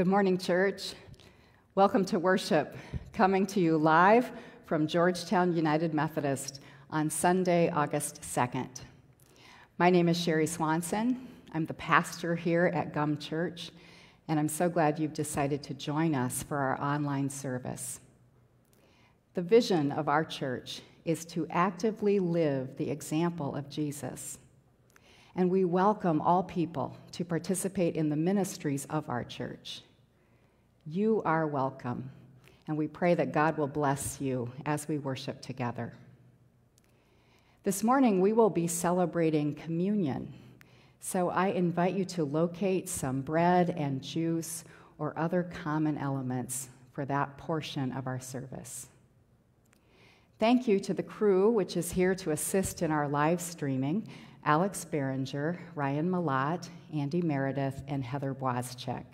Good morning, church. Welcome to worship, coming to you live from Georgetown United Methodist on Sunday, August 2nd. My name is Sherry Swanson. I'm the pastor here at Gum Church, and I'm so glad you've decided to join us for our online service. The vision of our church is to actively live the example of Jesus. And we welcome all people to participate in the ministries of our church. You are welcome, and we pray that God will bless you as we worship together. This morning, we will be celebrating communion. So I invite you to locate some bread and juice or other common elements for that portion of our service. Thank you to the crew, which is here to assist in our live streaming Alex Berenger, Ryan Malott, Andy Meredith, and Heather Boazchek.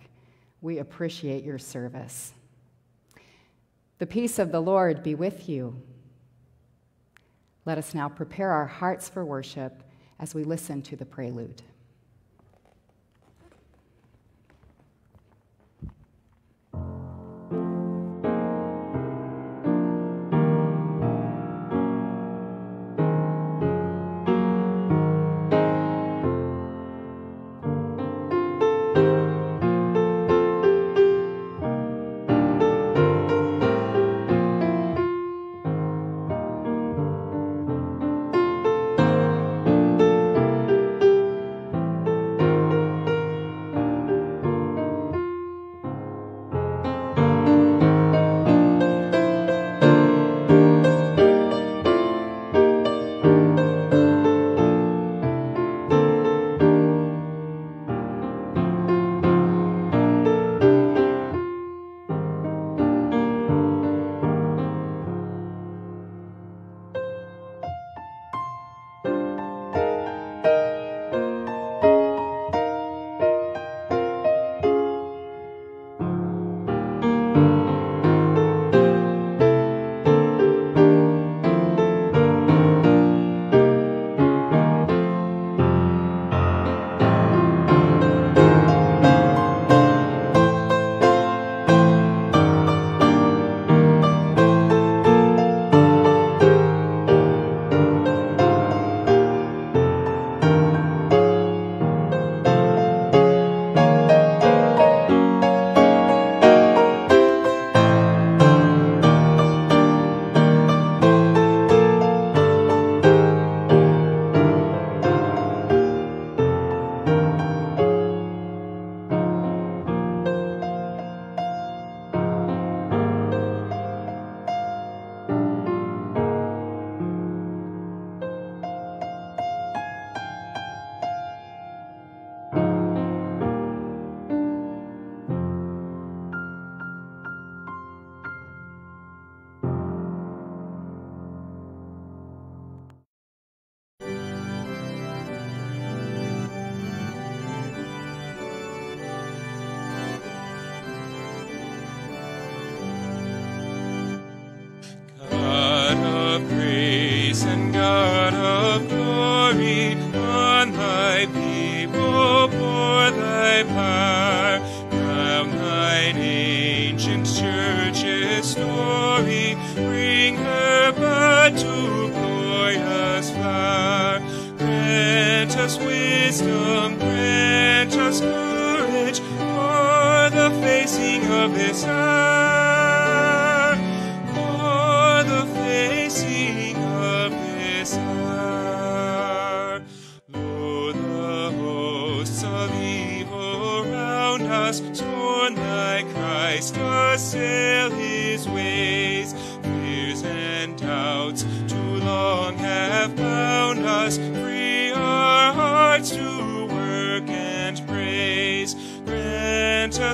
We appreciate your service. The peace of the Lord be with you. Let us now prepare our hearts for worship as we listen to the prelude.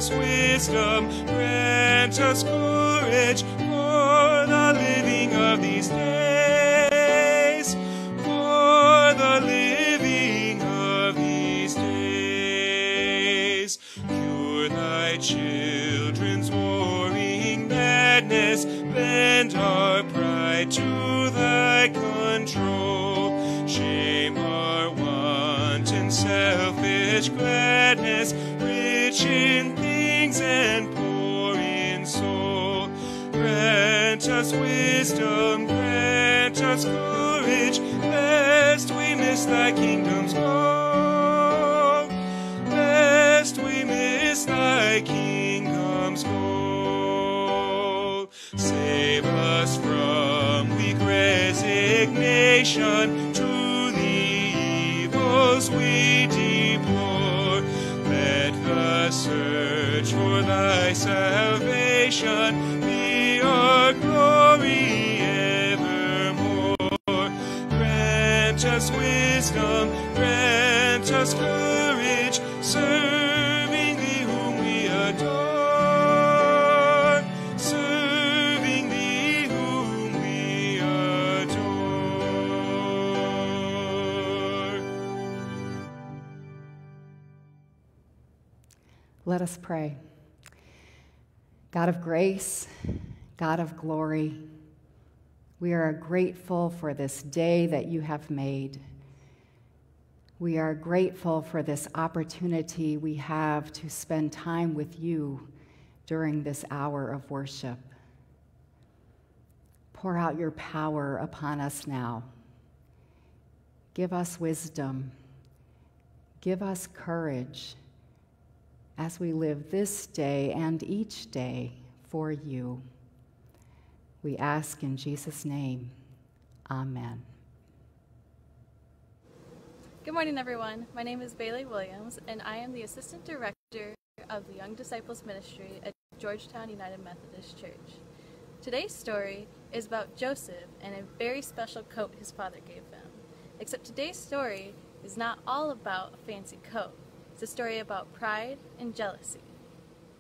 Selfish living of these things us courage, lest we miss thy kingdom's goal. Let us pray. God of grace, God of glory, we are grateful for this day that you have made. We are grateful for this opportunity we have to spend time with you during this hour of worship. Pour out your power upon us now. Give us wisdom. Give us courage as we live this day and each day for you. We ask in Jesus' name. Amen. Good morning, everyone. My name is Bailey Williams, and I am the Assistant Director of the Young Disciples Ministry at Georgetown United Methodist Church. Today's story is about Joseph and a very special coat his father gave him. Except today's story is not all about a fancy coat. It's a story about pride and jealousy.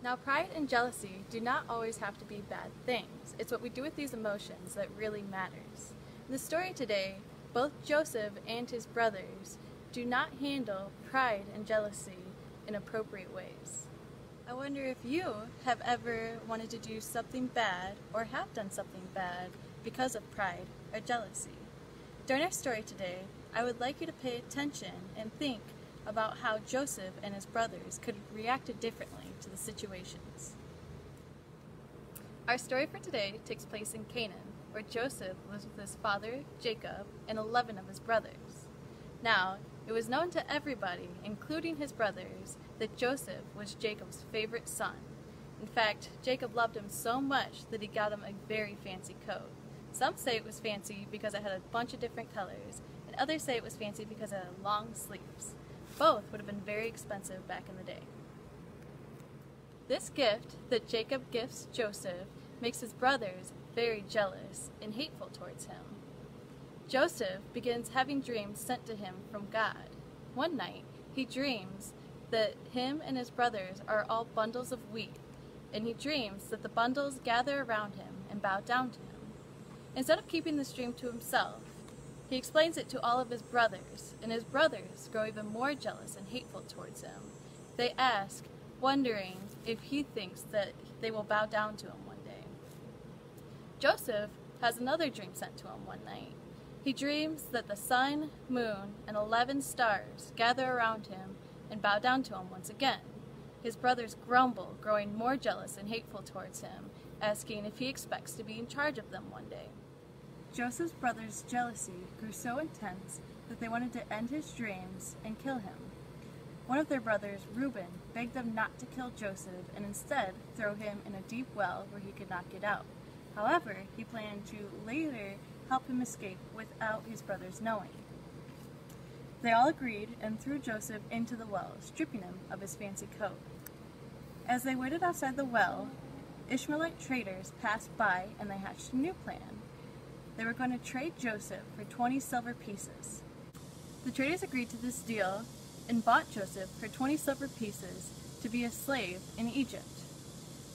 Now, pride and jealousy do not always have to be bad things. It's what we do with these emotions that really matters. In the story today, both Joseph and his brothers do not handle pride and jealousy in appropriate ways. I wonder if you have ever wanted to do something bad or have done something bad because of pride or jealousy. During our story today, I would like you to pay attention and think about how Joseph and his brothers could have reacted differently to the situations. Our story for today takes place in Canaan, where Joseph was with his father, Jacob, and 11 of his brothers. Now, it was known to everybody, including his brothers, that Joseph was Jacob's favorite son. In fact, Jacob loved him so much that he got him a very fancy coat. Some say it was fancy because it had a bunch of different colors, and others say it was fancy because it had long sleeves. Both would have been very expensive back in the day. This gift that Jacob gifts Joseph makes his brothers very jealous and hateful towards him. Joseph begins having dreams sent to him from God. One night, he dreams that him and his brothers are all bundles of wheat, and he dreams that the bundles gather around him and bow down to him. Instead of keeping this dream to himself, he explains it to all of his brothers, and his brothers grow even more jealous and hateful towards him. They ask, wondering if he thinks that they will bow down to him one day. Joseph has another dream sent to him one night. He dreams that the sun, moon, and eleven stars gather around him and bow down to him once again. His brothers grumble, growing more jealous and hateful towards him, asking if he expects to be in charge of them one day. Joseph's brothers' jealousy grew so intense that they wanted to end his dreams and kill him. One of their brothers, Reuben, begged them not to kill Joseph and instead throw him in a deep well where he could not get out. However, he planned to later help him escape without his brothers knowing. They all agreed and threw Joseph into the well, stripping him of his fancy coat. As they waited outside the well, Ishmaelite traders passed by and they hatched a new plan. They were going to trade Joseph for 20 silver pieces. The traders agreed to this deal and bought Joseph for 20 silver pieces to be a slave in Egypt.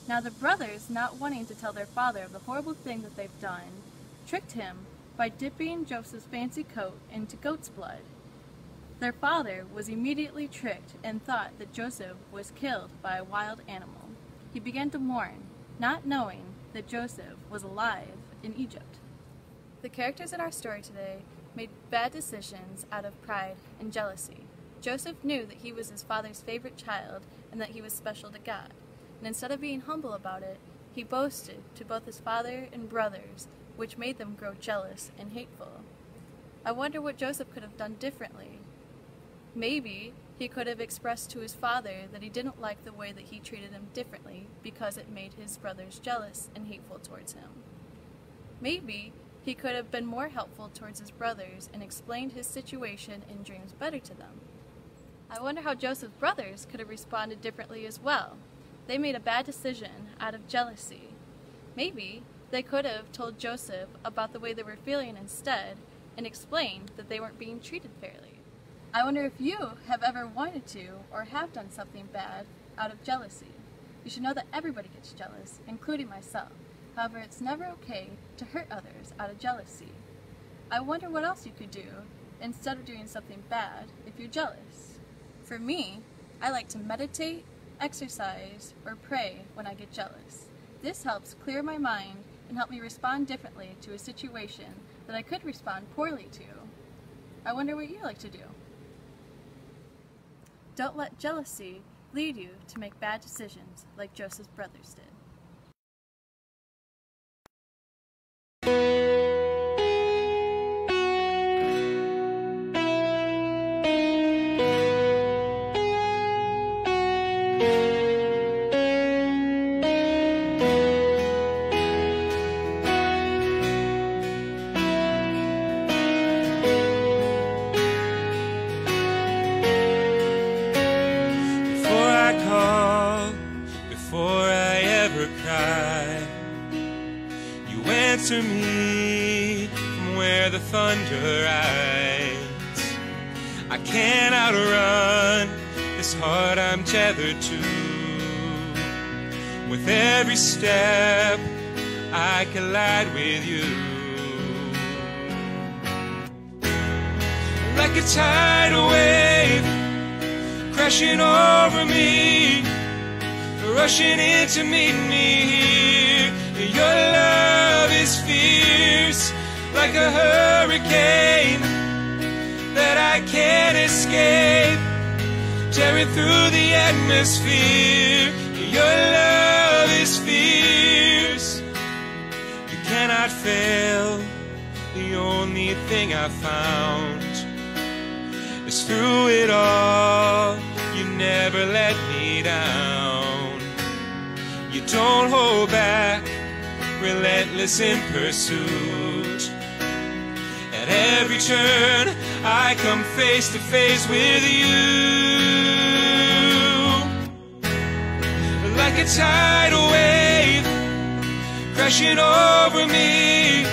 Now the brothers, not wanting to tell their father of the horrible thing that they've done, tricked him by dipping Joseph's fancy coat into goat's blood. Their father was immediately tricked and thought that Joseph was killed by a wild animal. He began to mourn, not knowing that Joseph was alive in Egypt. The characters in our story today made bad decisions out of pride and jealousy. Joseph knew that he was his father's favorite child and that he was special to God. and instead of being humble about it, he boasted to both his father and brothers, which made them grow jealous and hateful. I wonder what Joseph could have done differently. Maybe he could have expressed to his father that he didn't like the way that he treated him differently because it made his brothers jealous and hateful towards him. Maybe he could have been more helpful towards his brothers and explained his situation and dreams better to them. I wonder how Joseph's brothers could have responded differently as well. They made a bad decision out of jealousy. Maybe they could have told Joseph about the way they were feeling instead and explained that they weren't being treated fairly. I wonder if you have ever wanted to or have done something bad out of jealousy. You should know that everybody gets jealous, including myself. However, it's never okay to hurt others out of jealousy. I wonder what else you could do instead of doing something bad if you're jealous. For me, I like to meditate, exercise, or pray when I get jealous. This helps clear my mind and help me respond differently to a situation that I could respond poorly to. I wonder what you like to do. Don't let jealousy lead you to make bad decisions like Joseph's brothers did. Rushing in to meet me here. Your love is fierce, like a hurricane that I can't escape, tearing through the atmosphere. Your love is fierce, you cannot fail. The only thing I found is through it all, you never let me down. You don't hold back, relentless in pursuit. At every turn, I come face to face with you. Like a tidal wave, crashing over me,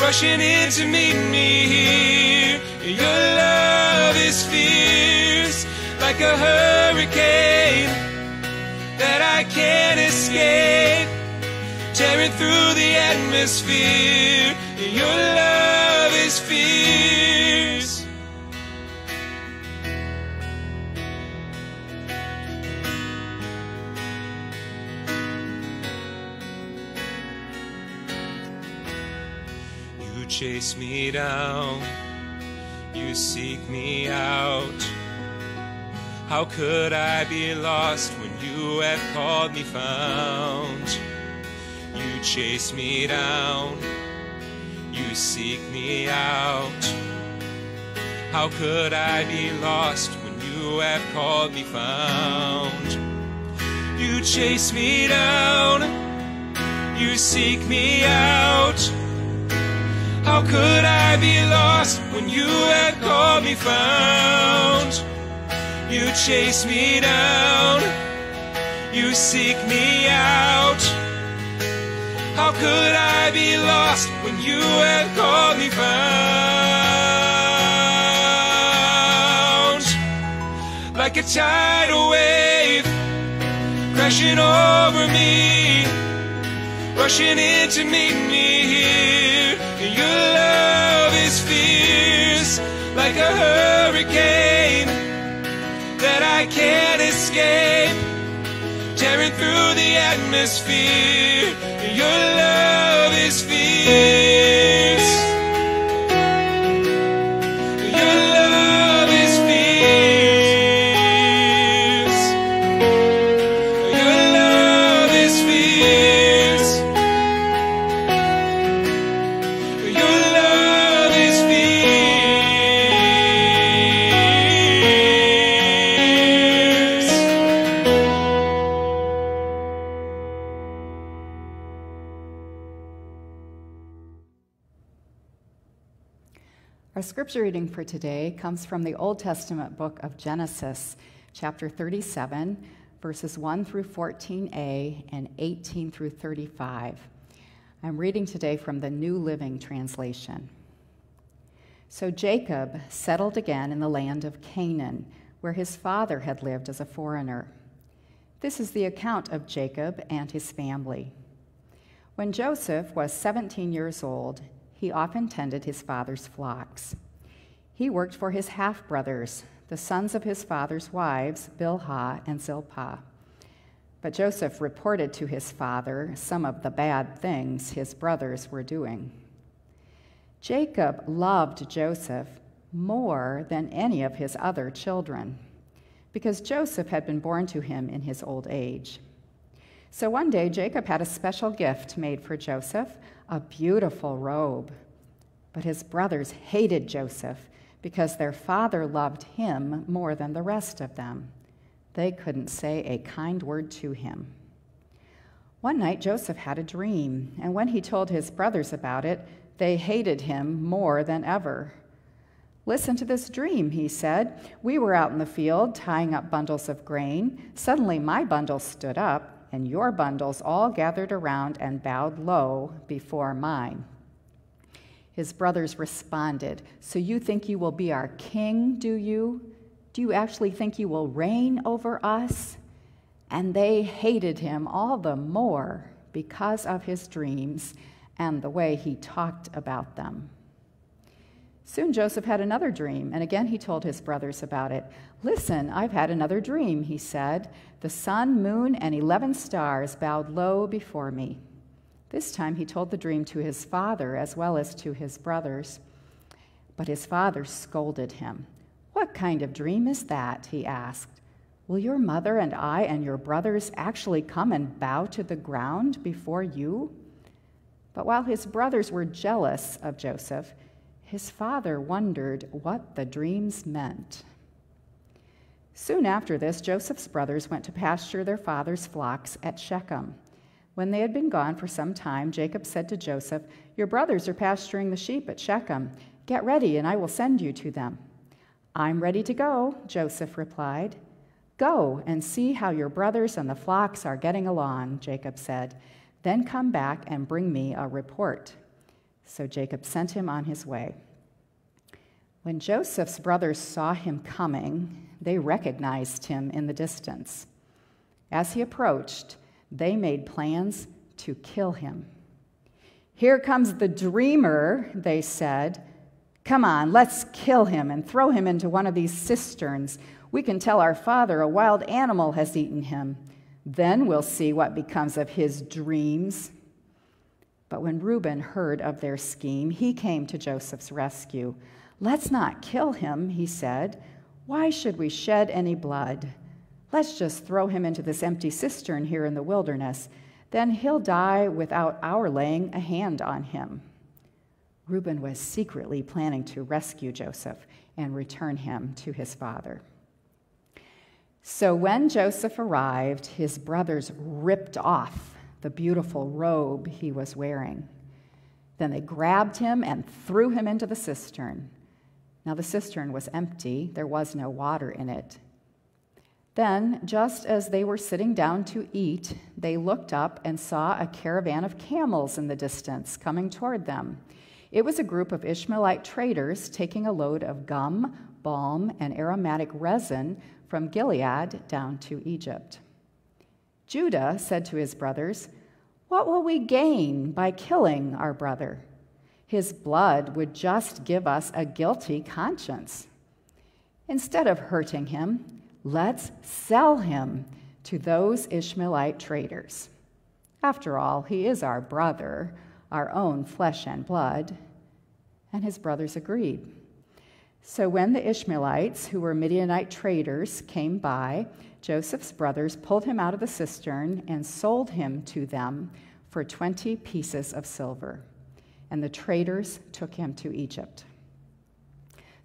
rushing in to meet me here. Your love is fierce, like a hurricane that I can't escape, tearing through the atmosphere. Your love is fierce. You chase me down, you seek me out. How could I be lost when you have called me found? You chase me down, you seek me out. How could I be lost when you have called me found? You chase me down, you seek me out. How could I be lost when you have called me found? You chase me down, you seek me out. How could I be lost when you have called me found? Like a tidal wave crashing over me, rushing in to meet me here. Your love is fierce, like a hurricane I can't escape, tearing through the atmosphere. Your love is fierce. Scripture reading for today comes from the Old Testament book of Genesis, chapter 37, verses 1 through 14a and 18 through 35. I'm reading today from the New Living Translation. So Jacob settled again in the land of Canaan, where his father had lived as a foreigner. This is the account of Jacob and his family. When Joseph was 17 years old, he often tended his father's flocks. He worked for his half brothers, the sons of his father's wives, Bilhah and Zilpah. But Joseph reported to his father some of the bad things his brothers were doing. Jacob loved Joseph more than any of his other children because Joseph had been born to him in his old age. So one day, Jacob had a special gift made for Joseph a beautiful robe. But his brothers hated Joseph because their father loved him more than the rest of them. They couldn't say a kind word to him. One night, Joseph had a dream, and when he told his brothers about it, they hated him more than ever. Listen to this dream, he said. We were out in the field tying up bundles of grain. Suddenly, my bundle stood up, and your bundles all gathered around and bowed low before mine. His brothers responded, So you think you will be our king, do you? Do you actually think you will reign over us? And they hated him all the more because of his dreams and the way he talked about them. Soon Joseph had another dream, and again he told his brothers about it. Listen, I've had another dream, he said. The sun, moon, and 11 stars bowed low before me. This time he told the dream to his father as well as to his brothers. But his father scolded him. What kind of dream is that? he asked. Will your mother and I and your brothers actually come and bow to the ground before you? But while his brothers were jealous of Joseph, his father wondered what the dreams meant. Soon after this, Joseph's brothers went to pasture their father's flocks at Shechem. When they had been gone for some time, Jacob said to Joseph, Your brothers are pasturing the sheep at Shechem. Get ready, and I will send you to them. I'm ready to go, Joseph replied. Go and see how your brothers and the flocks are getting along, Jacob said. Then come back and bring me a report. So Jacob sent him on his way. When Joseph's brothers saw him coming, they recognized him in the distance. As he approached, they made plans to kill him. Here comes the dreamer, they said. Come on, let's kill him and throw him into one of these cisterns. We can tell our father a wild animal has eaten him. Then we'll see what becomes of his dreams. But when Reuben heard of their scheme, he came to Joseph's rescue. Let's not kill him, he said. Why should we shed any blood? Let's just throw him into this empty cistern here in the wilderness. Then he'll die without our laying a hand on him. Reuben was secretly planning to rescue Joseph and return him to his father. So when Joseph arrived, his brothers ripped off the beautiful robe he was wearing. Then they grabbed him and threw him into the cistern. Now, the cistern was empty, there was no water in it. Then, just as they were sitting down to eat, they looked up and saw a caravan of camels in the distance coming toward them. It was a group of Ishmaelite traders taking a load of gum, balm, and aromatic resin from Gilead down to Egypt. Judah said to his brothers, What will we gain by killing our brother? His blood would just give us a guilty conscience. Instead of hurting him, let's sell him to those Ishmaelite traders. After all, he is our brother, our own flesh and blood. And his brothers agreed. So when the Ishmaelites, who were Midianite traders, came by, Joseph's brothers pulled him out of the cistern and sold him to them for 20 pieces of silver. And the traders took him to Egypt.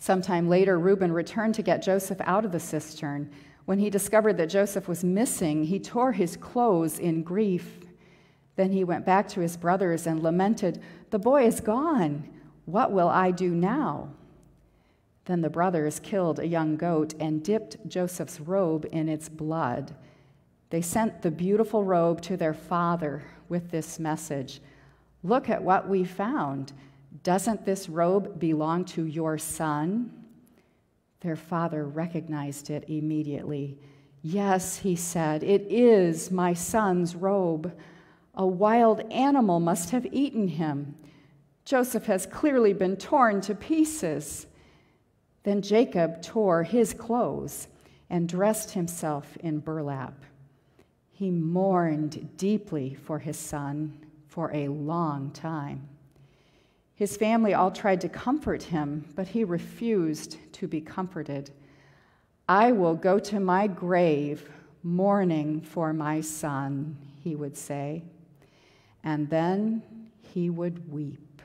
Sometime later, Reuben returned to get Joseph out of the cistern. When he discovered that Joseph was missing, he tore his clothes in grief. Then he went back to his brothers and lamented, The boy is gone. What will I do now? Then the brothers killed a young goat and dipped Joseph's robe in its blood. They sent the beautiful robe to their father with this message Look at what we found. Doesn't this robe belong to your son? Their father recognized it immediately. Yes, he said, it is my son's robe. A wild animal must have eaten him. Joseph has clearly been torn to pieces. Then Jacob tore his clothes and dressed himself in burlap. He mourned deeply for his son for a long time. His family all tried to comfort him, but he refused to be comforted. I will go to my grave mourning for my son, he would say, and then he would weep.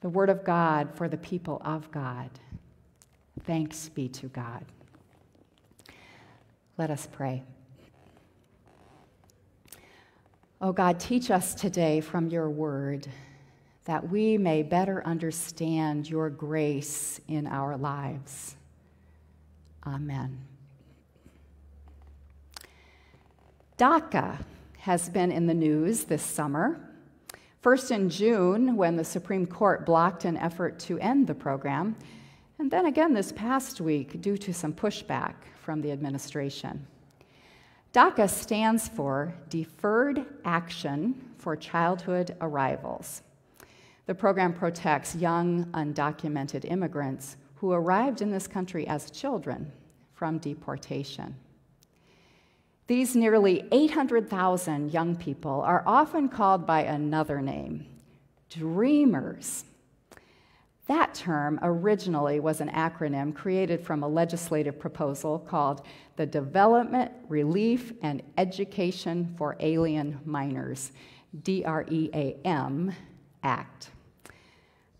The word of God for the people of God. Thanks be to God. Let us pray. Oh God, teach us today from your word that we may better understand your grace in our lives. Amen. DACA has been in the news this summer. First in June, when the Supreme Court blocked an effort to end the program, and then again this past week due to some pushback from the administration. DACA stands for Deferred Action for Childhood Arrivals. The program protects young, undocumented immigrants who arrived in this country as children from deportation. These nearly 800,000 young people are often called by another name dreamers. That term originally was an acronym created from a legislative proposal called the Development, Relief, and Education for Alien Minors, DREAM Act.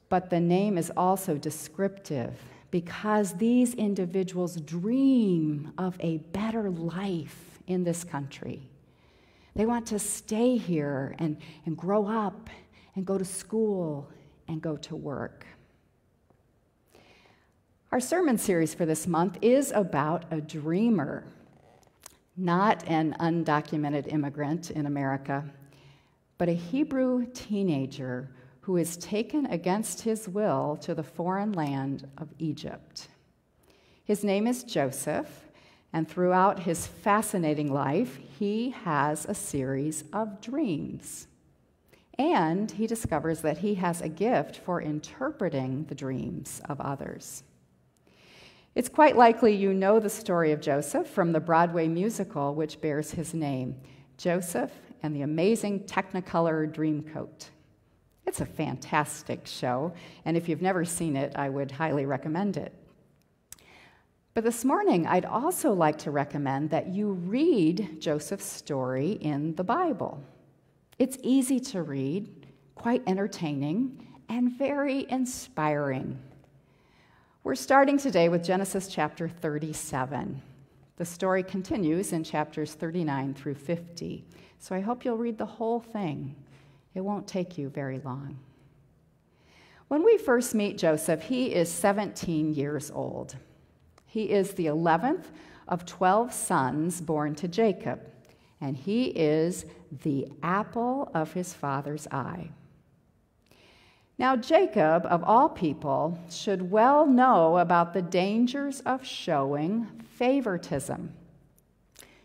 But the name is also descriptive because these individuals dream of a better life in this country. They want to stay here and, and grow up and go to school and go to work. Our sermon series for this month is about a dreamer, not an undocumented immigrant in America, but a Hebrew teenager who is taken against his will to the foreign land of Egypt. His name is Joseph, and throughout his fascinating life, he has a series of dreams. And he discovers that he has a gift for interpreting the dreams of others. It's quite likely you know the story of Joseph from the Broadway musical which bears his name Joseph and the Amazing Technicolor Dreamcoat. It's a fantastic show, and if you've never seen it, I would highly recommend it. But this morning, I'd also like to recommend that you read Joseph's story in the Bible. It's easy to read, quite entertaining, and very inspiring. We're starting today with Genesis chapter 37. The story continues in chapters 39 through 50, so I hope you'll read the whole thing. It won't take you very long. When we first meet Joseph, he is 17 years old. He is the 11th of 12 sons born to Jacob, and he is the apple of his father's eye. Now, Jacob, of all people, should well know about the dangers of showing favoritism.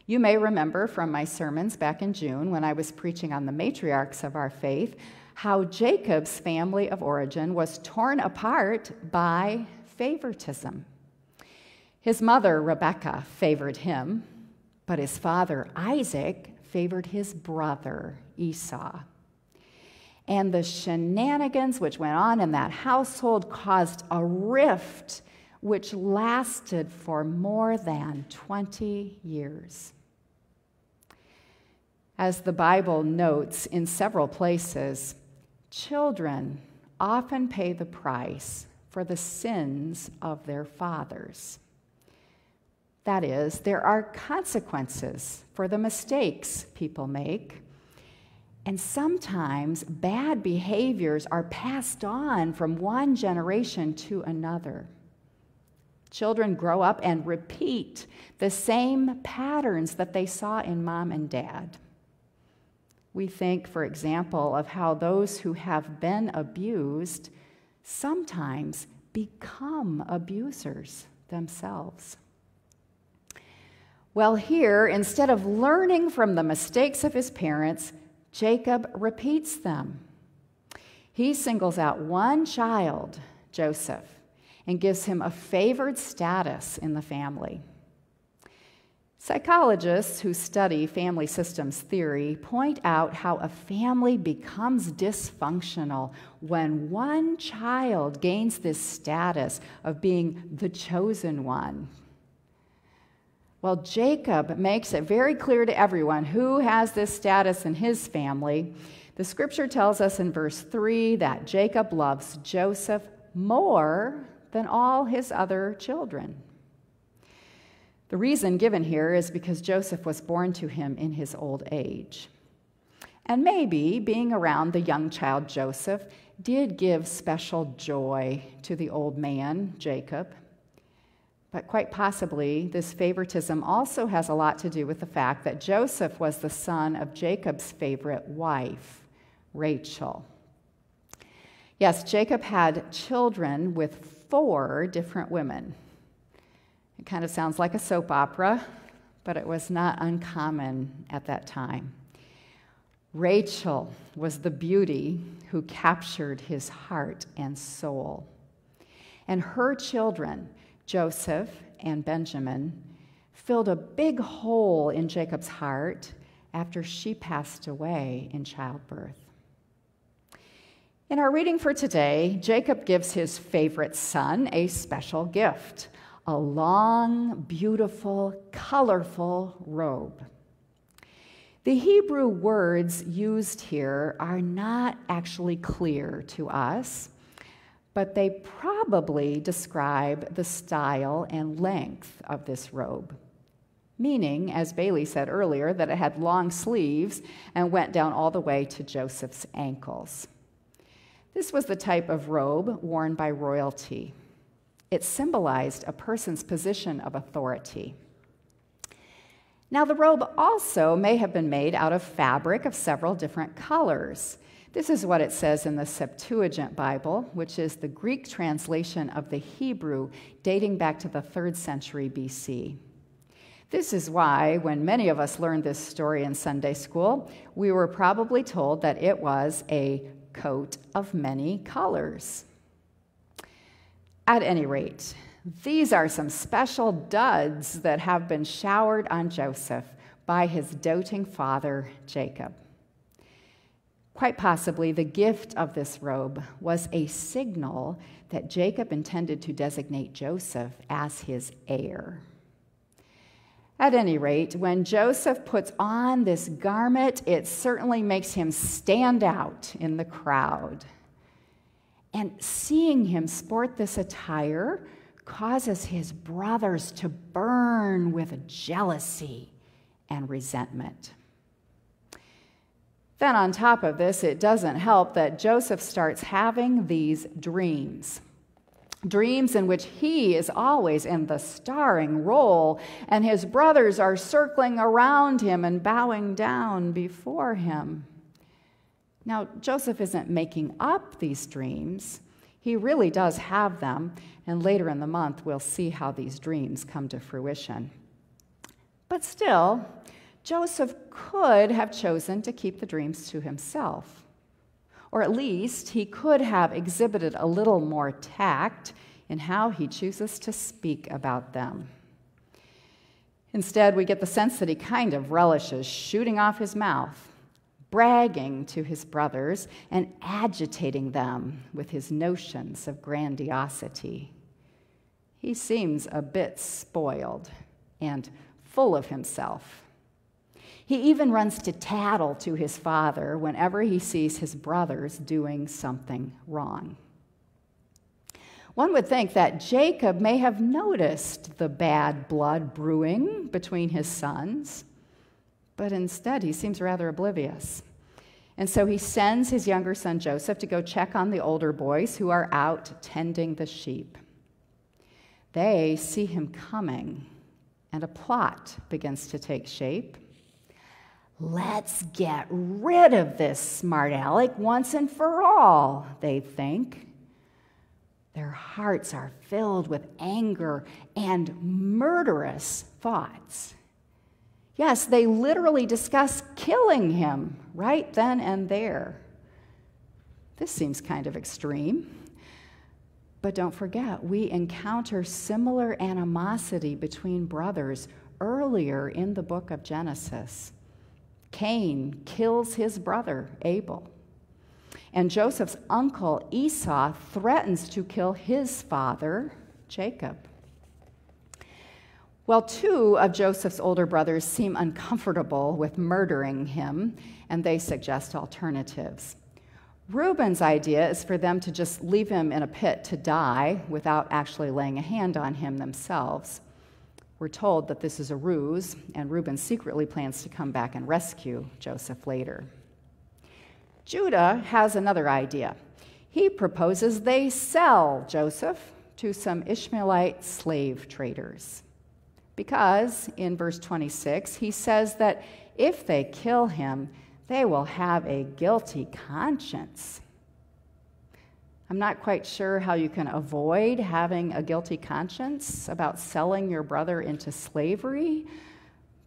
You may remember from my sermons back in June when I was preaching on the matriarchs of our faith how Jacob's family of origin was torn apart by favoritism. His mother, Rebekah, favored him, but his father, Isaac, favored his brother, Esau. And the shenanigans which went on in that household caused a rift which lasted for more than 20 years. As the Bible notes in several places, children often pay the price for the sins of their fathers. That is, there are consequences for the mistakes people make, And sometimes bad behaviors are passed on from one generation to another. Children grow up and repeat the same patterns that they saw in mom and dad. We think, for example, of how those who have been abused sometimes become abusers themselves. Well, here, instead of learning from the mistakes of his parents, Jacob repeats them. He singles out one child, Joseph, and gives him a favored status in the family. Psychologists who study family systems theory point out how a family becomes dysfunctional when one child gains this status of being the chosen one. Well, Jacob makes it very clear to everyone who has this status in his family. The scripture tells us in verse 3 that Jacob loves Joseph more than all his other children. The reason given here is because Joseph was born to him in his old age. And maybe being around the young child Joseph did give special joy to the old man, Jacob. But quite possibly, this favoritism also has a lot to do with the fact that Joseph was the son of Jacob's favorite wife, Rachel. Yes, Jacob had children with four different women. It kind of sounds like a soap opera, but it was not uncommon at that time. Rachel was the beauty who captured his heart and soul. And her children, Joseph and Benjamin, filled a big hole in Jacob's heart after she passed away in childbirth. In our reading for today, Jacob gives his favorite son a special gift a long, beautiful, colorful robe. The Hebrew words used here are not actually clear to us, but they probably describe the style and length of this robe. Meaning, as Bailey said earlier, that it had long sleeves and went down all the way to Joseph's ankles. This was the type of robe worn by royalty. It symbolized a person's position of authority. Now, the robe also may have been made out of fabric of several different colors. This is what it says in the Septuagint Bible, which is the Greek translation of the Hebrew dating back to the third century BC. This is why, when many of us learned this story in Sunday school, we were probably told that it was a coat of many colors. At any rate, these are some special duds that have been showered on Joseph by his doting father, Jacob. Quite possibly, the gift of this robe was a signal that Jacob intended to designate Joseph as his heir. At any rate, when Joseph puts on this garment, it certainly makes him stand out in the crowd. And seeing him sport this attire causes his brothers to burn with jealousy and resentment. Then, on top of this, it doesn't help that Joseph starts having these dreams. Dreams in which he is always in the starring role, and his brothers are circling around him and bowing down before him. Now, Joseph isn't making up these dreams, he really does have them, and later in the month, we'll see how these dreams come to fruition. But still, Joseph could have chosen to keep the dreams to himself. Or at least he could have exhibited a little more tact in how he chooses to speak about them. Instead, we get the sense that he kind of relishes shooting off his mouth bragging to his brothers and agitating them with his notions of grandiosity. He seems a bit spoiled and full of himself. He even runs to tattle to his father whenever he sees his brothers doing something wrong. One would think that Jacob may have noticed the bad blood brewing between his sons but instead he seems rather oblivious. And so he sends his younger son Joseph to go check on the older boys who are out tending the sheep. They see him coming, and a plot begins to take shape. Let's get rid of this smart aleck once and for all, they think. Their hearts are filled with anger and murderous thoughts. Yes, they literally discuss killing him right then and there. This seems kind of extreme. But don't forget, we encounter similar animosity between brothers earlier in the book of Genesis. Cain kills his brother, Abel. And Joseph's uncle, Esau, threatens to kill his father, Jacob. Well, two of Joseph's older brothers seem uncomfortable with murdering him, and they suggest alternatives. Reuben's idea is for them to just leave him in a pit to die without actually laying a hand on him themselves. We're told that this is a ruse, and Reuben secretly plans to come back and rescue Joseph later. Judah has another idea. He proposes they sell Joseph to some Ishmaelite slave traders. Because in verse 26, he says that if they kill him, they will have a guilty conscience. I'm not quite sure how you can avoid having a guilty conscience about selling your brother into slavery,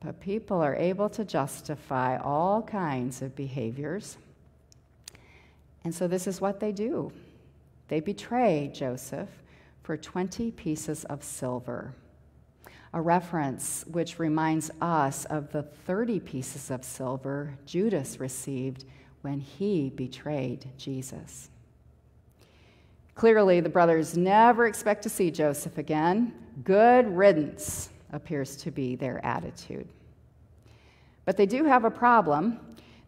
but people are able to justify all kinds of behaviors. And so this is what they do they betray Joseph for 20 pieces of silver a reference which reminds us of the 30 pieces of silver Judas received when he betrayed Jesus. Clearly, the brothers never expect to see Joseph again. Good riddance appears to be their attitude. But they do have a problem.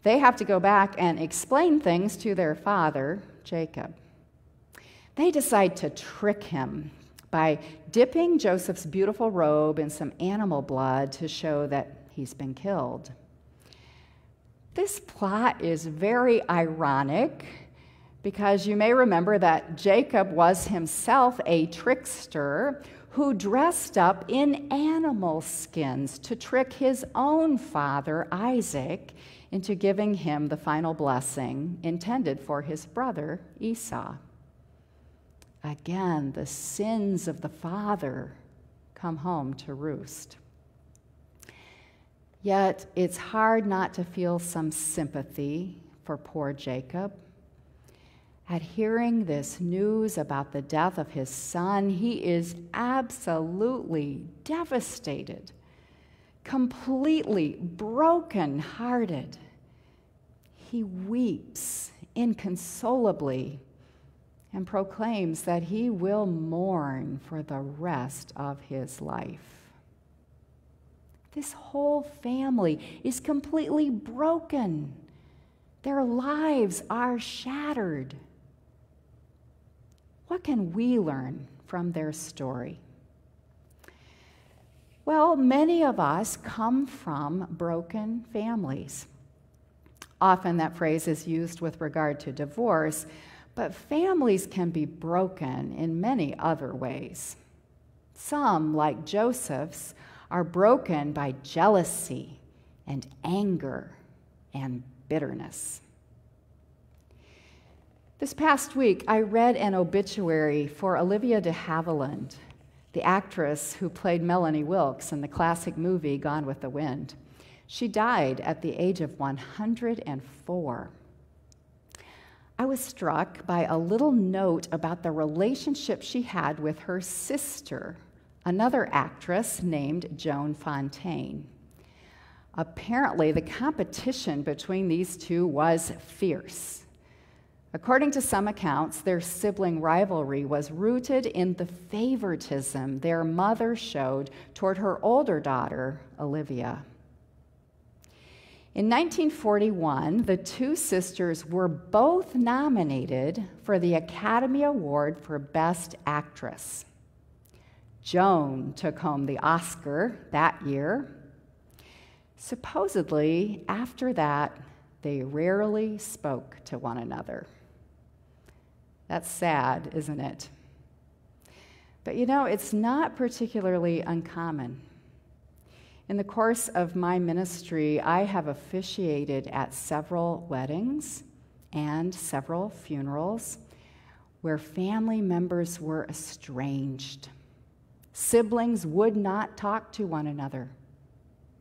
They have to go back and explain things to their father, Jacob. They decide to trick him by dipping Joseph's beautiful robe in some animal blood to show that he's been killed. This plot is very ironic because you may remember that Jacob was himself a trickster who dressed up in animal skins to trick his own father, Isaac, into giving him the final blessing intended for his brother, Esau. Again, the sins of the father come home to roost. Yet it's hard not to feel some sympathy for poor Jacob. At hearing this news about the death of his son, he is absolutely devastated, completely broken-hearted. He weeps inconsolably and proclaims that he will mourn for the rest of his life. This whole family is completely broken. Their lives are shattered. What can we learn from their story? Well, many of us come from broken families. Often that phrase is used with regard to divorce, but families can be broken in many other ways. Some, like Joseph's, are broken by jealousy and anger and bitterness. This past week, I read an obituary for Olivia de Havilland, the actress who played Melanie Wilkes in the classic movie Gone with the Wind. She died at the age of 104. I was struck by a little note about the relationship she had with her sister, another actress named Joan Fontaine. Apparently, the competition between these two was fierce. According to some accounts, their sibling rivalry was rooted in the favoritism their mother showed toward her older daughter, Olivia. In 1941, the two sisters were both nominated for the Academy Award for Best Actress. Joan took home the Oscar that year. Supposedly, after that, they rarely spoke to one another. That's sad, isn't it? But you know, it's not particularly uncommon. In the course of my ministry, I have officiated at several weddings and several funerals where family members were estranged. Siblings would not talk to one another.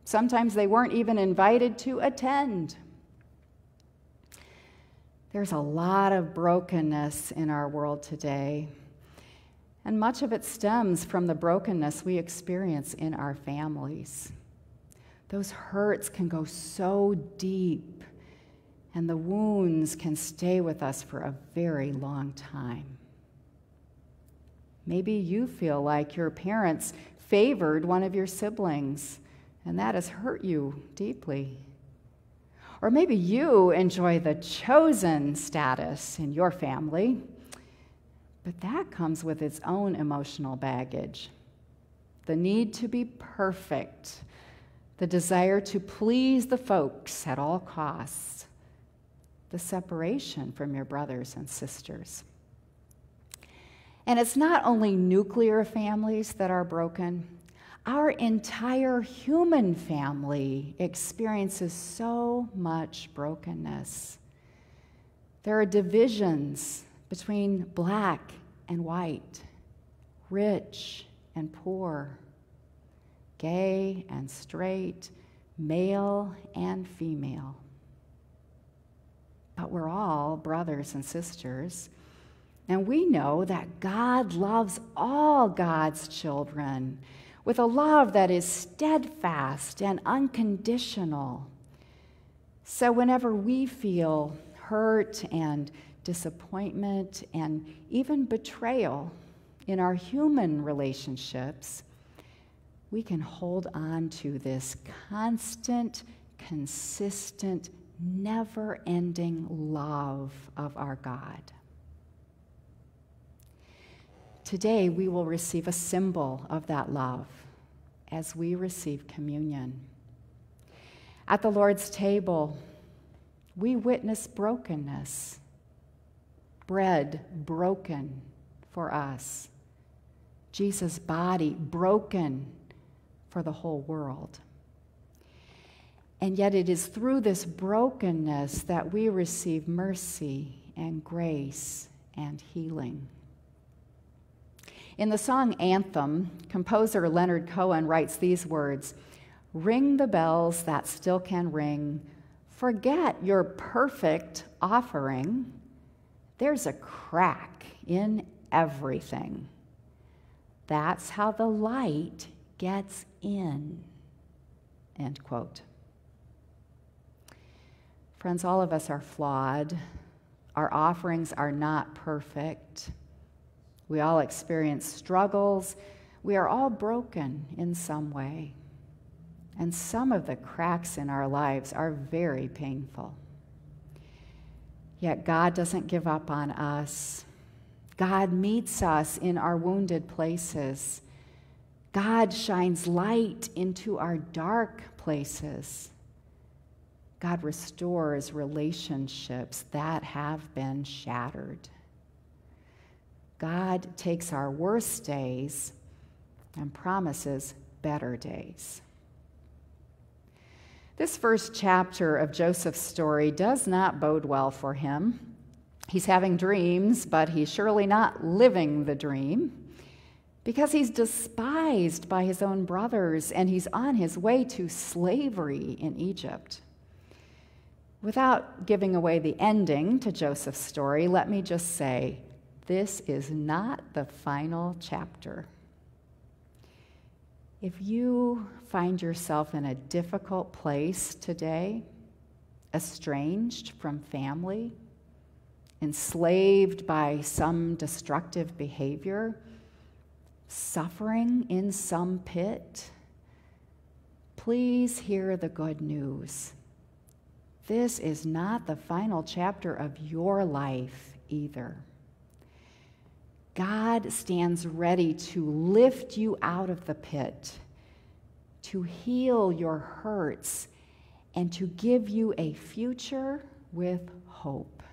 Sometimes they weren't even invited to attend. There's a lot of brokenness in our world today, and much of it stems from the brokenness we experience in our families. Those hurts can go so deep, and the wounds can stay with us for a very long time. Maybe you feel like your parents favored one of your siblings, and that has hurt you deeply. Or maybe you enjoy the chosen status in your family, but that comes with its own emotional baggage. The need to be perfect the desire to please the folks at all costs, the separation from your brothers and sisters. And it's not only nuclear families that are broken, our entire human family experiences so much brokenness. There are divisions between black and white, rich and poor gay and straight, male and female. But we're all brothers and sisters. And we know that God loves all God's children with a love that is steadfast and unconditional. So, whenever we feel hurt and disappointment and even betrayal in our human relationships, we can hold on to this constant, consistent, never ending love of our God. Today, we will receive a symbol of that love as we receive communion. At the Lord's table, we witness brokenness, bread broken for us, Jesus' body broken for the whole world. And yet, it is through this brokenness that we receive mercy and grace and healing. In the song Anthem, composer Leonard Cohen writes these words Ring the bells that still can ring. Forget your perfect offering. There's a crack in everything. That's how the light gets in. End quote. Friends, all of us are flawed. Our offerings are not perfect. We all experience struggles. We are all broken in some way. And some of the cracks in our lives are very painful. Yet God doesn't give up on us. God meets us in our wounded places. God shines light into our dark places. God restores relationships that have been shattered. God takes our worst days and promises better days. This first chapter of Joseph's story does not bode well for him. He's having dreams, but he's surely not living the dream because he's despised by his own brothers and he's on his way to slavery in Egypt. Without giving away the ending to Joseph's story, let me just say this is not the final chapter. If you find yourself in a difficult place today, estranged from family, enslaved by some destructive behavior, suffering in some pit, please hear the good news. This is not the final chapter of your life either. God stands ready to lift you out of the pit, to heal your hurts, and to give you a future with hope.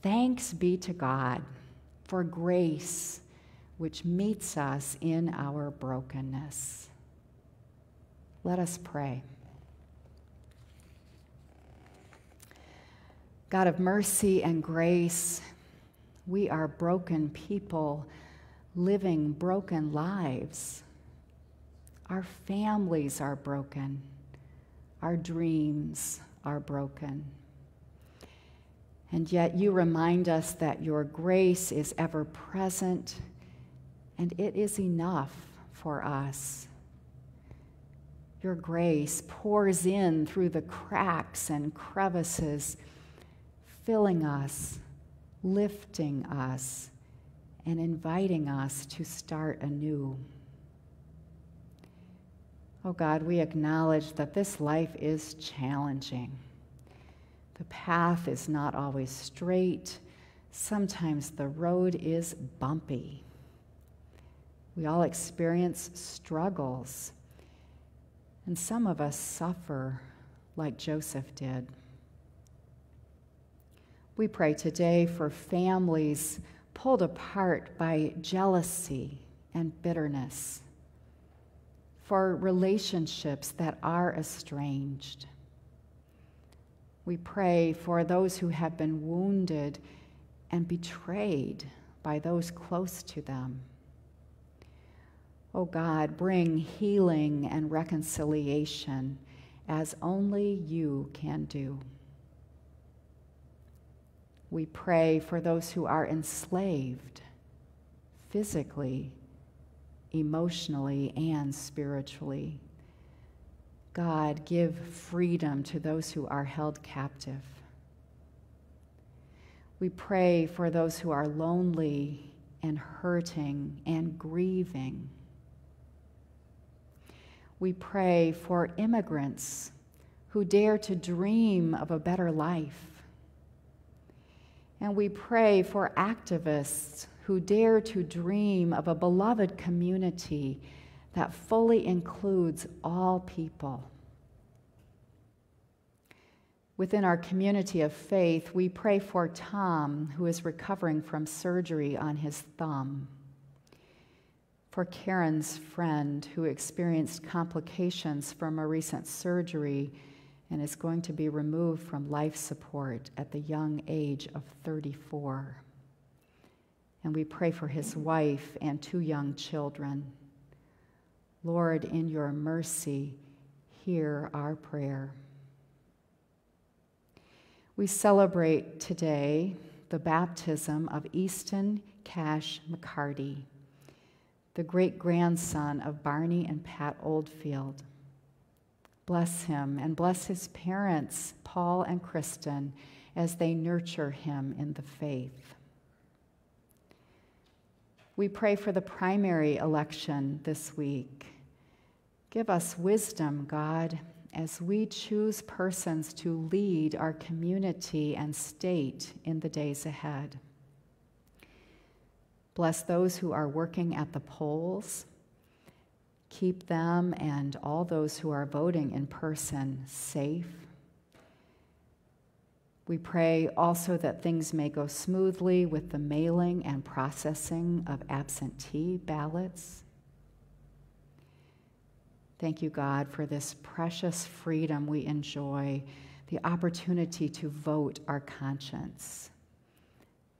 Thanks be to God for grace which meets us in our brokenness. Let us pray. God of mercy and grace, we are broken people living broken lives. Our families are broken. Our dreams are broken. And yet you remind us that your grace is ever present and it is enough for us. Your grace pours in through the cracks and crevices, filling us, lifting us, and inviting us to start anew. Oh God, we acknowledge that this life is challenging. The path is not always straight. Sometimes the road is bumpy. We all experience struggles, and some of us suffer like Joseph did. We pray today for families pulled apart by jealousy and bitterness, for relationships that are estranged. We pray for those who have been wounded and betrayed by those close to them. Oh God, bring healing and reconciliation as only you can do. We pray for those who are enslaved physically, emotionally, and spiritually. God, give freedom to those who are held captive. We pray for those who are lonely and hurting and grieving. We pray for immigrants who dare to dream of a better life. And we pray for activists who dare to dream of a beloved community that fully includes all people. Within our community of faith, we pray for Tom, who is recovering from surgery on his thumb for Karen's friend who experienced complications from a recent surgery and is going to be removed from life support at the young age of 34. And we pray for his wife and two young children. Lord, in your mercy, hear our prayer. We celebrate today the baptism of Easton Cash McCarty the great grandson of Barney and Pat Oldfield. Bless him and bless his parents, Paul and Kristen, as they nurture him in the faith. We pray for the primary election this week. Give us wisdom, God, as we choose persons to lead our community and state in the days ahead. Bless those who are working at the polls. Keep them and all those who are voting in person safe. We pray also that things may go smoothly with the mailing and processing of absentee ballots. Thank you, God, for this precious freedom we enjoy, the opportunity to vote our conscience.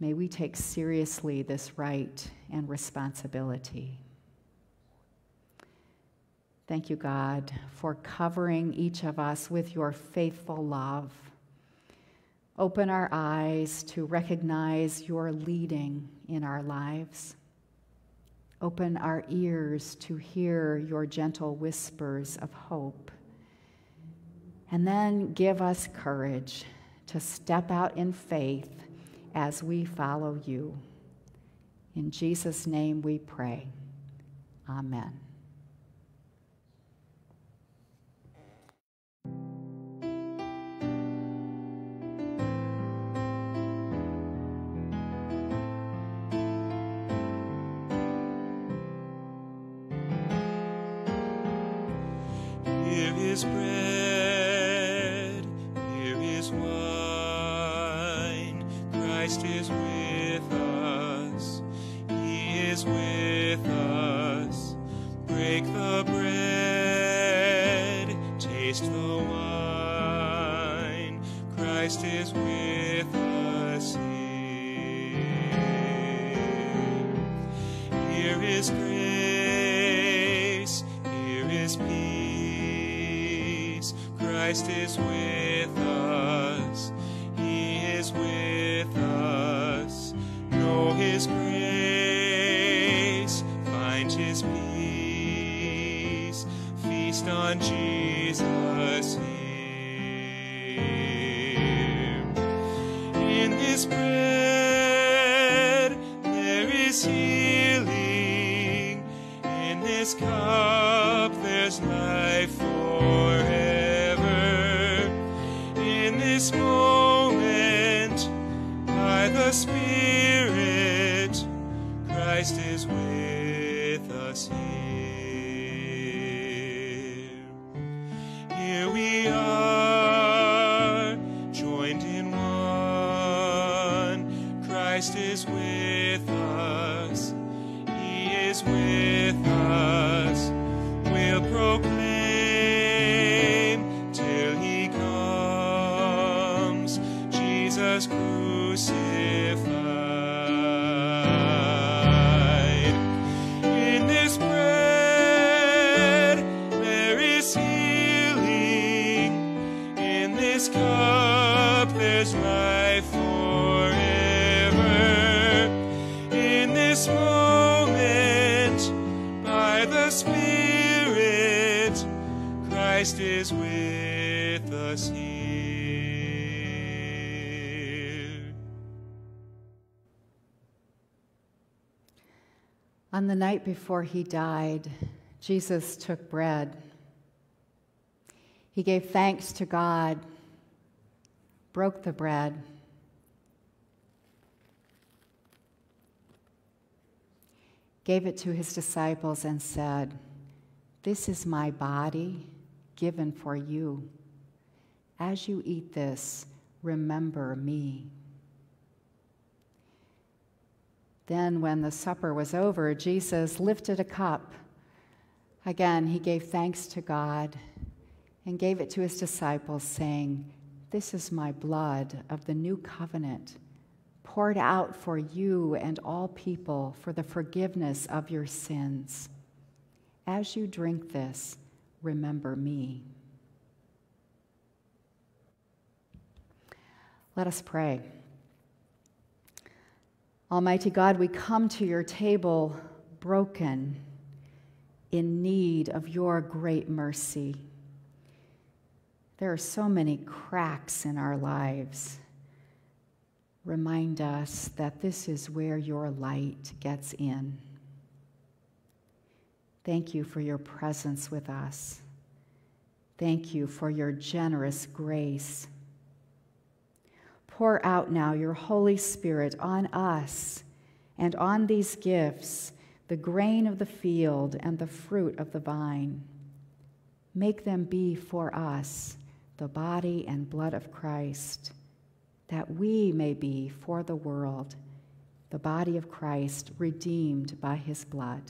May we take seriously this right and responsibility. Thank you, God, for covering each of us with your faithful love. Open our eyes to recognize your leading in our lives. Open our ears to hear your gentle whispers of hope. And then give us courage to step out in faith as we follow you. In Jesus' name we pray. Amen. Here is Christ is with us, He is with us. Know His grace, find His peace. Feast on Jesus night before he died, Jesus took bread. He gave thanks to God, broke the bread, gave it to his disciples, and said, This is my body given for you. As you eat this, remember me. Then, when the supper was over, Jesus lifted a cup. Again, he gave thanks to God and gave it to his disciples, saying, This is my blood of the new covenant, poured out for you and all people for the forgiveness of your sins. As you drink this, remember me. Let us pray. Almighty God, we come to your table broken, in need of your great mercy. There are so many cracks in our lives. Remind us that this is where your light gets in. Thank you for your presence with us. Thank you for your generous grace. Pour out now your Holy Spirit on us and on these gifts, the grain of the field and the fruit of the vine. Make them be for us the body and blood of Christ, that we may be for the world the body of Christ redeemed by his blood.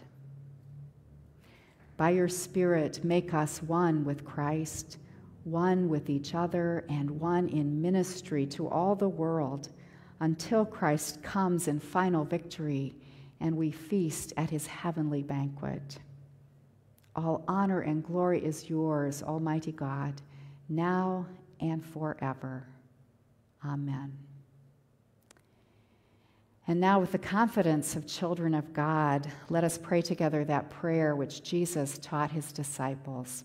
By your Spirit, make us one with Christ one with each other, and one in ministry to all the world until Christ comes in final victory and we feast at his heavenly banquet. All honor and glory is yours, Almighty God, now and forever. Amen. And now, with the confidence of children of God, let us pray together that prayer which Jesus taught his disciples.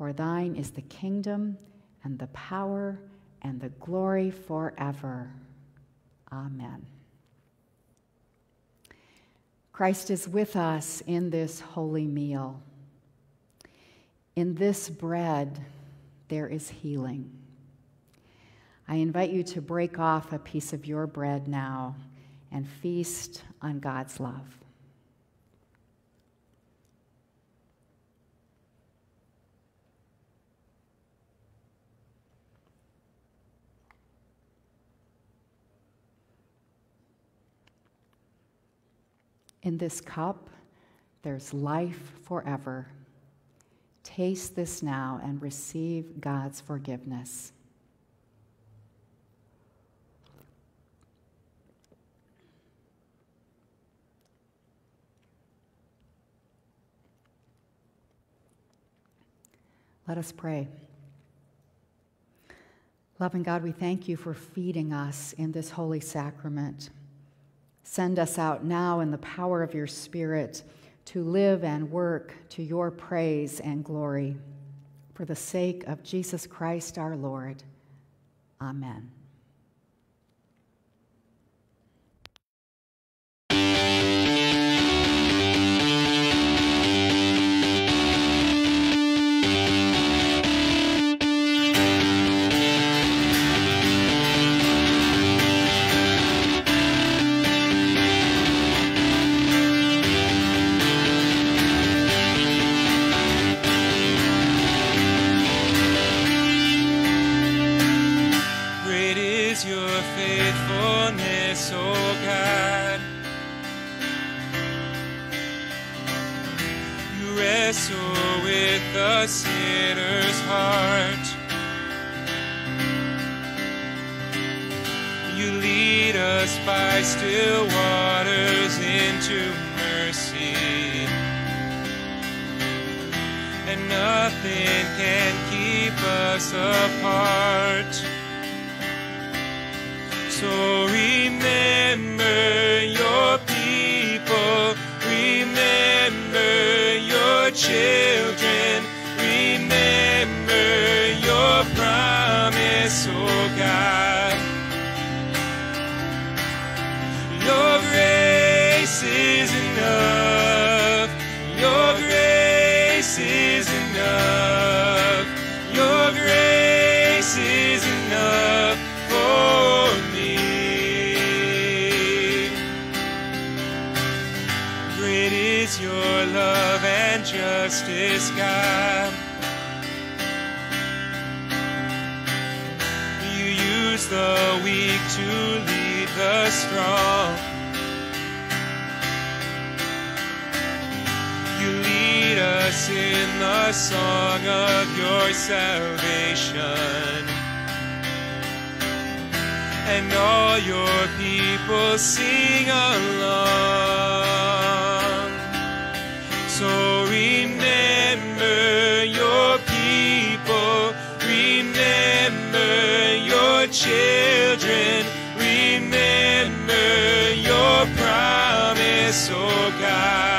For thine is the kingdom and the power and the glory forever. Amen. Christ is with us in this holy meal. In this bread, there is healing. I invite you to break off a piece of your bread now and feast on God's love. In this cup, there's life forever. Taste this now and receive God's forgiveness. Let us pray. Loving God, we thank you for feeding us in this holy sacrament. Send us out now in the power of your Spirit to live and work to your praise and glory. For the sake of Jesus Christ our Lord. Amen. Children, remember your promise, oh God.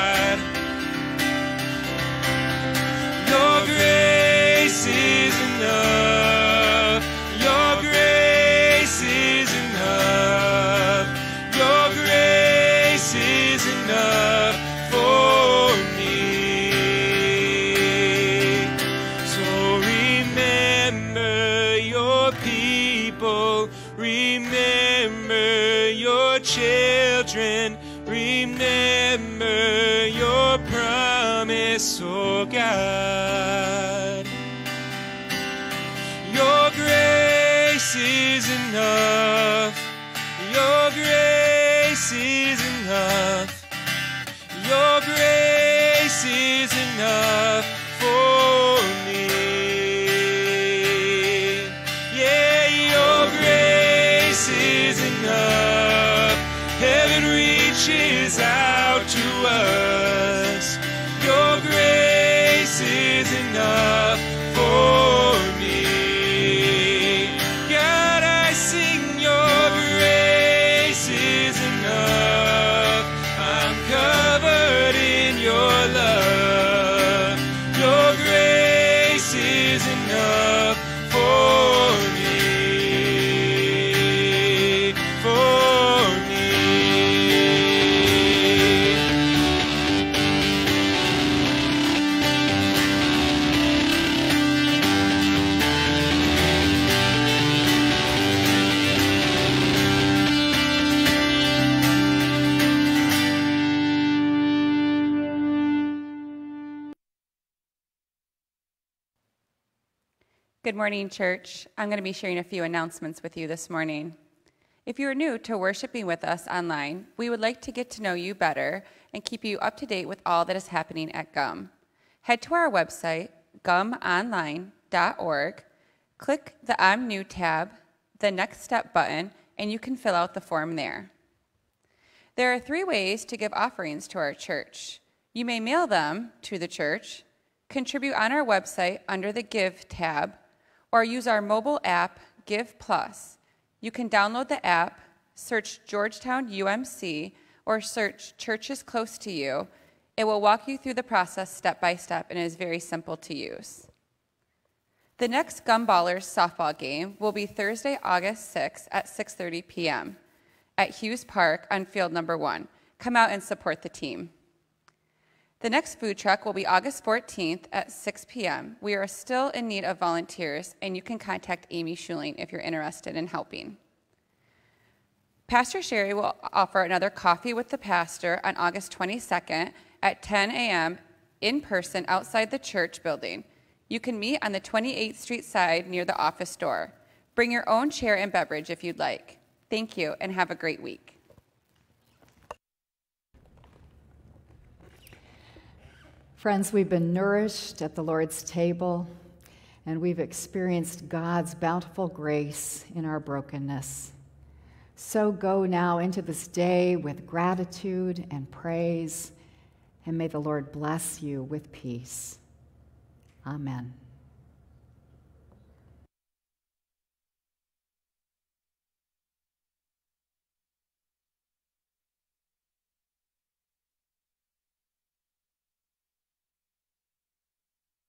Good morning, church. I'm going to be sharing a few announcements with you this morning. If you are new to worshiping with us online, we would like to get to know you better and keep you up to date with all that is happening at GUM. Head to our website, gumonline.org, click the I'm New tab, the Next Step button, and you can fill out the form there. There are three ways to give offerings to our church. You may mail them to the church, contribute on our website under the Give tab, or use our mobile app, Give Plus. You can download the app, search Georgetown UMC, or search churches close to you. It will walk you through the process step by step and is very simple to use. The next Gumballers softball game will be Thursday, August 6th at 6:30 p.m. at Hughes Park on field number 1. Come out and support the team. The next food truck will be August 14th at 6 p.m. We are still in need of volunteers, and you can contact Amy Schuling if you're interested in helping. Pastor Sherry will offer another coffee with the pastor on August 22nd at 10 a.m. in person outside the church building. You can meet on the 28th Street side near the office door. Bring your own chair and beverage if you'd like. Thank you and have a great week. Friends, we've been nourished at the Lord's table, and we've experienced God's bountiful grace in our brokenness. So go now into this day with gratitude and praise, and may the Lord bless you with peace. Amen.